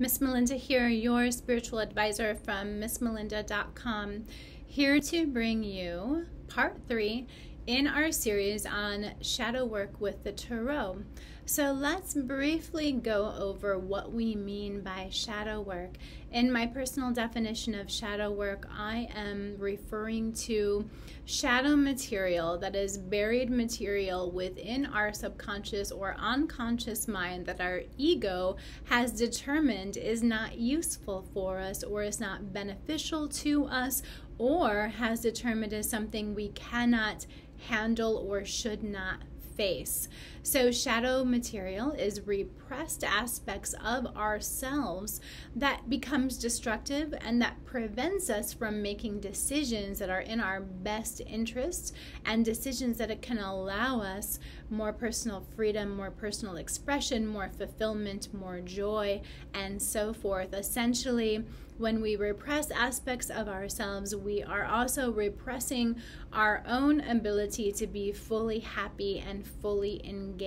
Miss Melinda here, your spiritual advisor from MissMelinda.com, here to bring you part three in our series on shadow work with the Tarot. So let's briefly go over what we mean by shadow work. In my personal definition of shadow work, I am referring to shadow material that is buried material within our subconscious or unconscious mind that our ego has determined is not useful for us or is not beneficial to us or has determined is something we cannot handle or should not face. So, shadow material is repressed aspects of ourselves that becomes destructive and that prevents us from making decisions that are in our best interest and decisions that it can allow us more personal freedom, more personal expression, more fulfillment, more joy, and so forth. Essentially, when we repress aspects of ourselves, we are also repressing our own ability to be fully happy and fully engaged.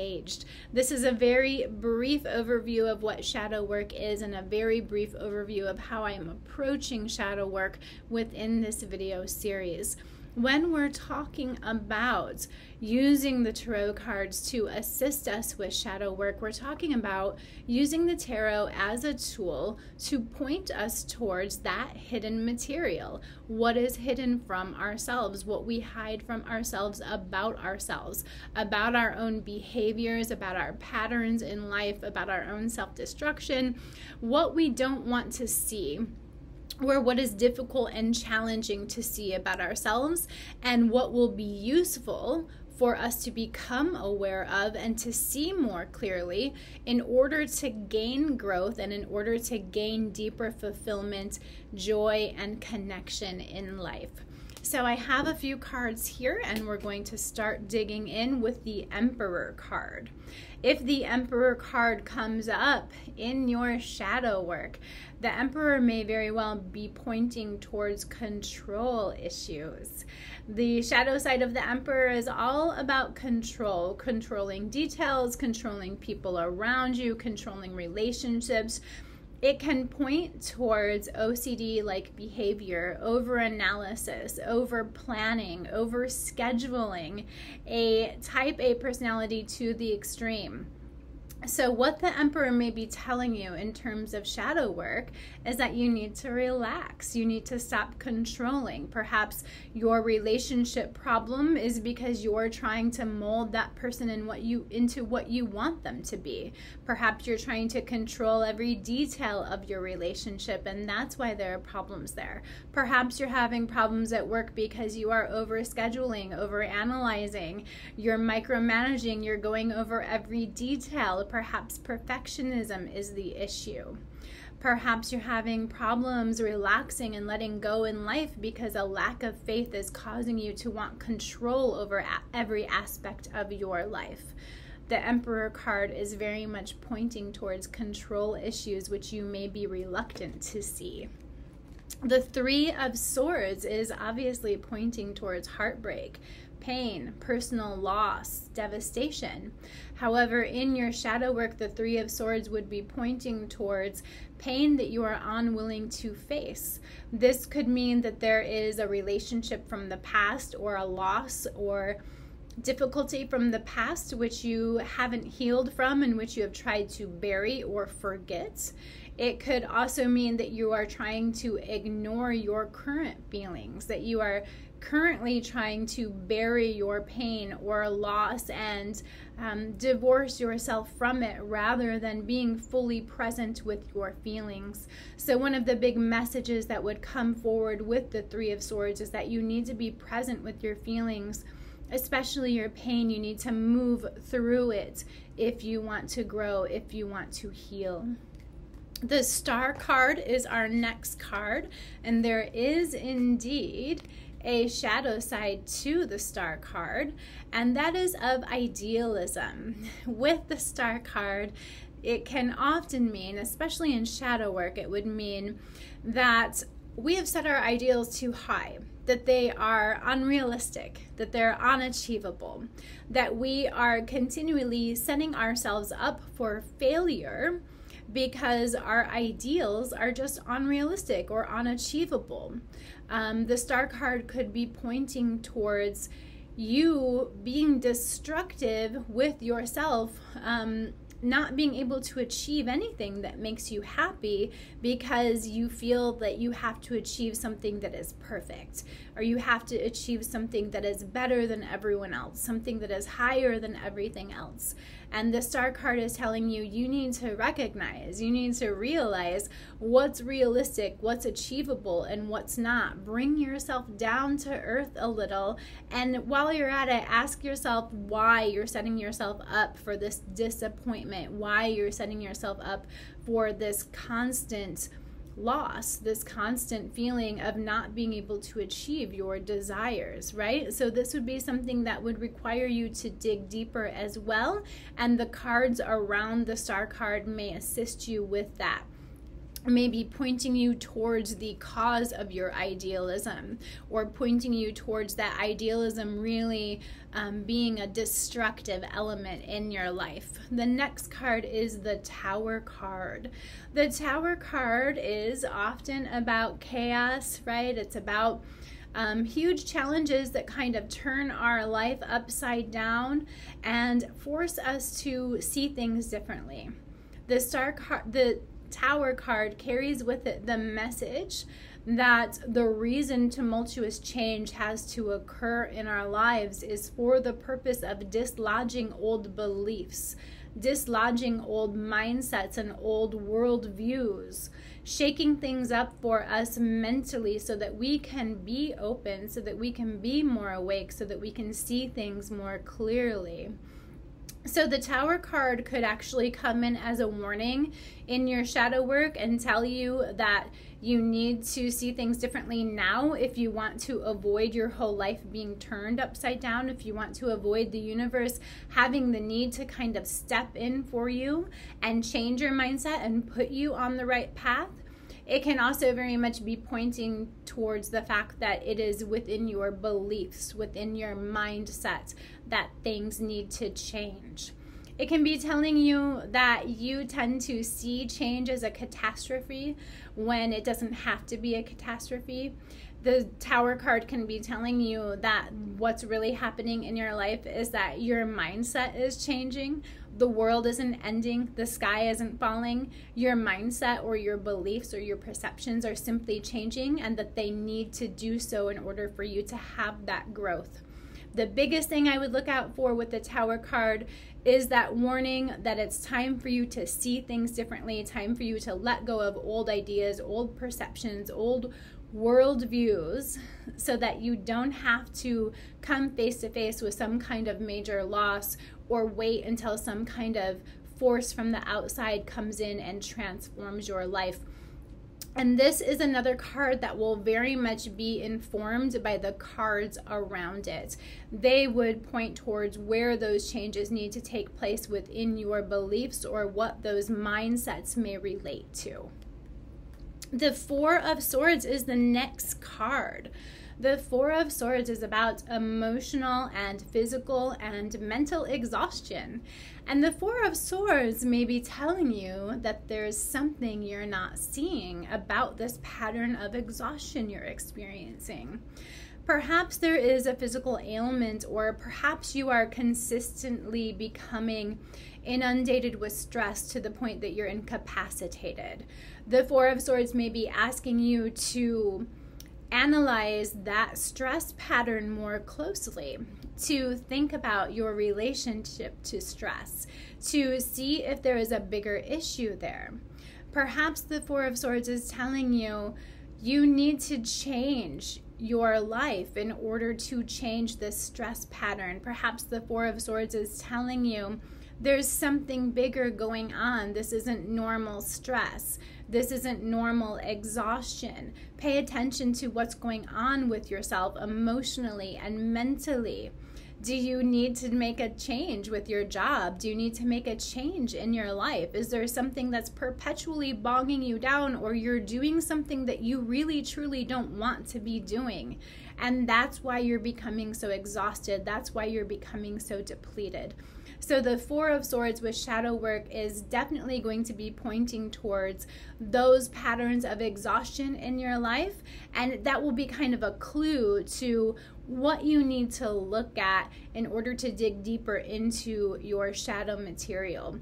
This is a very brief overview of what shadow work is and a very brief overview of how I am approaching shadow work within this video series when we're talking about using the tarot cards to assist us with shadow work, we're talking about using the tarot as a tool to point us towards that hidden material. What is hidden from ourselves, what we hide from ourselves about ourselves, about our own behaviors, about our patterns in life, about our own self destruction, what we don't want to see or what is difficult and challenging to see about ourselves and what will be useful for us to become aware of and to see more clearly in order to gain growth and in order to gain deeper fulfillment, joy, and connection in life. So I have a few cards here and we're going to start digging in with the Emperor card. If the Emperor card comes up in your shadow work, the Emperor may very well be pointing towards control issues. The shadow side of the Emperor is all about control, controlling details, controlling people around you, controlling relationships it can point towards OCD like behavior, over analysis, over planning, over scheduling, a type A personality to the extreme. So, what the Emperor may be telling you in terms of shadow work is that you need to relax. You need to stop controlling. Perhaps your relationship problem is because you're trying to mold that person in what you into what you want them to be. Perhaps you're trying to control every detail of your relationship and that's why there are problems there. Perhaps you're having problems at work because you are over scheduling, over analyzing, you're micromanaging, you're going over every detail Perhaps perfectionism is the issue. Perhaps you're having problems relaxing and letting go in life because a lack of faith is causing you to want control over every aspect of your life. The Emperor card is very much pointing towards control issues, which you may be reluctant to see. The Three of Swords is obviously pointing towards heartbreak, pain, personal loss, devastation. However, in your shadow work, the Three of Swords would be pointing towards pain that you are unwilling to face. This could mean that there is a relationship from the past or a loss or difficulty from the past which you haven't healed from and which you have tried to bury or forget. It could also mean that you are trying to ignore your current feelings, that you are currently trying to bury your pain or loss and um, divorce yourself from it rather than being fully present with your feelings. So, one of the big messages that would come forward with the Three of Swords is that you need to be present with your feelings. Especially your pain, you need to move through it if you want to grow, if you want to heal. The star card is our next card, and there is indeed a shadow side to the star card, and that is of idealism. With the star card, it can often mean, especially in shadow work, it would mean that we have set our ideals too high, that they are unrealistic, that they're unachievable, that we are continually setting ourselves up for failure because our ideals are just unrealistic or unachievable. Um, the star card could be pointing towards you being destructive with yourself um, not being able to achieve anything that makes you happy because you feel that you have to achieve something that is perfect or you have to achieve something that is better than everyone else, something that is higher than everything else. And the star card is telling you you need to recognize, you need to realize what's realistic, what's achievable, and what's not. Bring yourself down to earth a little. And while you're at it, ask yourself why you're setting yourself up for this disappointment, why you're setting yourself up for this constant loss, this constant feeling of not being able to achieve your desires, right? So, this would be something that would require you to dig deeper as well. And the cards around the star card may assist you with that maybe pointing you towards the cause of your idealism or pointing you towards that idealism really um, being a destructive element in your life. The next card is the Tower card. The Tower card is often about chaos, right? It's about um, huge challenges that kind of turn our life upside down and force us to see things differently. The star card, the Tower card carries with it the message that the reason tumultuous change has to occur in our lives is for the purpose of dislodging old beliefs, dislodging old mindsets and old worldviews, shaking things up for us mentally so that we can be open, so that we can be more awake, so that we can see things more clearly. So the tower card could actually come in as a warning in your shadow work and tell you that you need to see things differently now if you want to avoid your whole life being turned upside down, if you want to avoid the universe having the need to kind of step in for you and change your mindset and put you on the right path it can also very much be pointing towards the fact that it is within your beliefs, within your mindset, that things need to change. It can be telling you that you tend to see change as a catastrophe when it doesn't have to be a catastrophe. The Tower card can be telling you that what's really happening in your life is that your mindset is changing the world isn't ending, the sky isn't falling, your mindset or your beliefs or your perceptions are simply changing, and that they need to do so in order for you to have that growth. The biggest thing I would look out for with the Tower card is that warning that it's time for you to see things differently, time for you to let go of old ideas, old perceptions, old world views so that you don't have to come face to face with some kind of major loss or wait until some kind of force from the outside comes in and transforms your life. And this is another card that will very much be informed by the cards around it. They would point towards where those changes need to take place within your beliefs or what those mindsets may relate to. The Four of Swords is the next card. The Four of Swords is about emotional and physical and mental exhaustion. And the Four of Swords may be telling you that there's something you're not seeing about this pattern of exhaustion you're experiencing. Perhaps there is a physical ailment, or perhaps you are consistently becoming inundated with stress to the point that you're incapacitated. The Four of Swords may be asking you to analyze that stress pattern more closely, to think about your relationship to stress, to see if there is a bigger issue there. Perhaps the Four of Swords is telling you you need to change your life in order to change this stress pattern. Perhaps the Four of Swords is telling you there's something bigger going on. This isn't normal stress. This isn't normal exhaustion. Pay attention to what's going on with yourself emotionally and mentally. Do you need to make a change with your job? Do you need to make a change in your life? Is there something that's perpetually bogging you down, or you're doing something that you really truly don't want to be doing? And that's why you're becoming so exhausted. That's why you're becoming so depleted. So the Four of Swords with shadow work is definitely going to be pointing towards those patterns of exhaustion in your life. And that will be kind of a clue to what you need to look at in order to dig deeper into your shadow material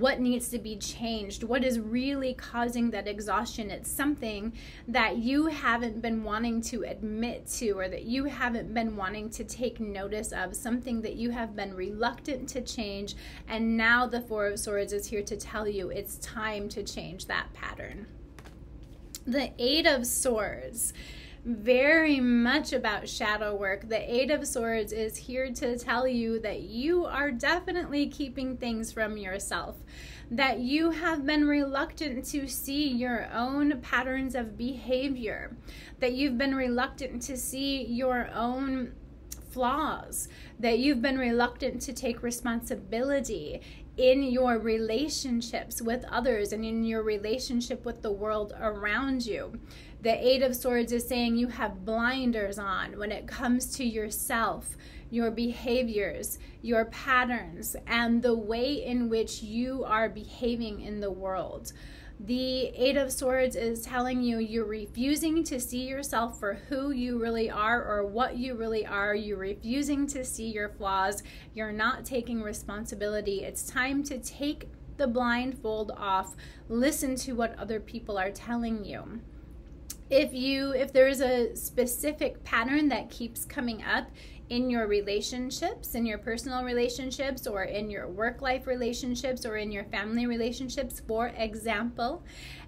what needs to be changed what is really causing that exhaustion. It's something that you haven't been wanting to admit to or that you haven't been wanting to take notice of something that you have been reluctant to change and now the four of swords is here to tell you it's time to change that pattern. The eight of swords very much about shadow work. The Eight of Swords is here to tell you that you are definitely keeping things from yourself, that you have been reluctant to see your own patterns of behavior, that you've been reluctant to see your own flaws, that you've been reluctant to take responsibility in your relationships with others and in your relationship with the world around you. The Eight of Swords is saying you have blinders on when it comes to yourself, your behaviors, your patterns, and the way in which you are behaving in the world. The Eight of Swords is telling you you're refusing to see yourself for who you really are or what you really are. You're refusing to see your flaws. You're not taking responsibility. It's time to take the blindfold off. Listen to what other people are telling you if you if there is a specific pattern that keeps coming up in your relationships in your personal relationships or in your work life relationships or in your family relationships for example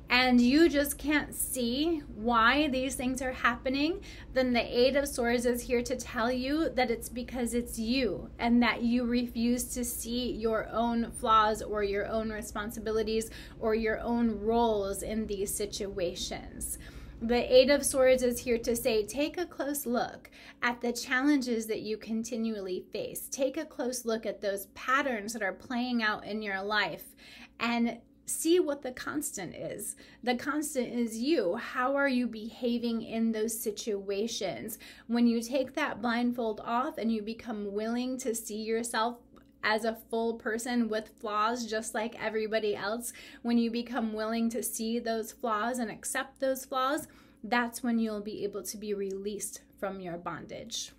and you just can't see why these things are happening, then the Eight of Swords is here to tell you that it's because it's you and that you refuse to see your own flaws or your own responsibilities or your own roles in these situations. The Eight of Swords is here to say take a close look at the challenges that you continually face. Take a close look at those patterns that are playing out in your life and see what the constant is. The constant is you. How are you behaving in those situations? When you take that blindfold off and you become willing to see yourself as a full person with flaws just like everybody else, when you become willing to see those flaws and accept those flaws, that's when you'll be able to be released from your bondage.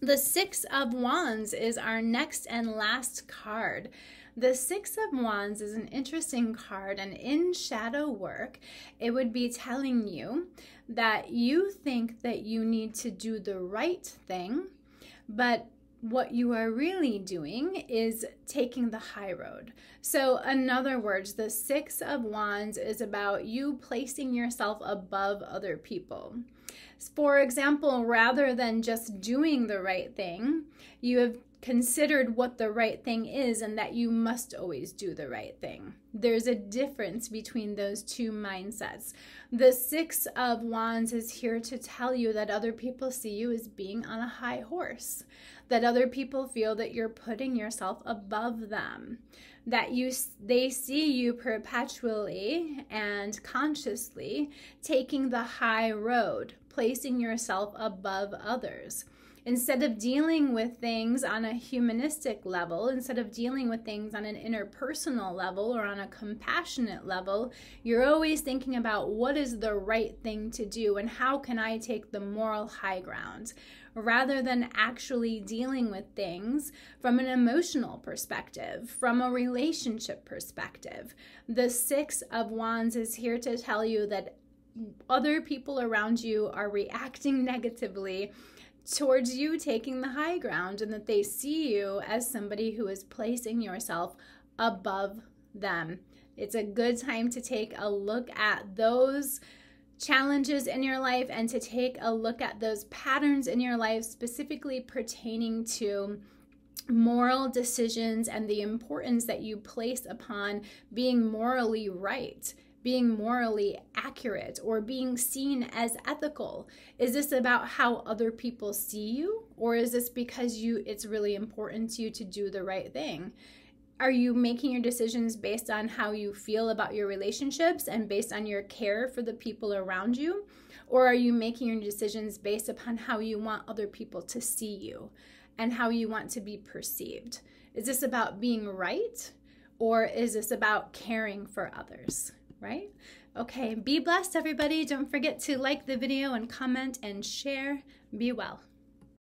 The Six of Wands is our next and last card. The Six of Wands is an interesting card, and in shadow work, it would be telling you that you think that you need to do the right thing, but what you are really doing is taking the high road. So, in other words, the Six of Wands is about you placing yourself above other people. For example, rather than just doing the right thing, you have considered what the right thing is and that you must always do the right thing. There's a difference between those two mindsets. The Six of Wands is here to tell you that other people see you as being on a high horse, that other people feel that you're putting yourself above them, that you they see you perpetually and consciously taking the high road, placing yourself above others. Instead of dealing with things on a humanistic level, instead of dealing with things on an interpersonal level or on a compassionate level, you're always thinking about what is the right thing to do and how can I take the moral high ground rather than actually dealing with things from an emotional perspective, from a relationship perspective. The Six of Wands is here to tell you that other people around you are reacting negatively towards you taking the high ground and that they see you as somebody who is placing yourself above them. It's a good time to take a look at those challenges in your life and to take a look at those patterns in your life, specifically pertaining to moral decisions and the importance that you place upon being morally right being morally accurate or being seen as ethical? Is this about how other people see you or is this because you it's really important to you to do the right thing? Are you making your decisions based on how you feel about your relationships and based on your care for the people around you? Or are you making your decisions based upon how you want other people to see you and how you want to be perceived? Is this about being right or is this about caring for others, right? Okay, be blessed, everybody. Don't forget to like the video and comment and share. Be well.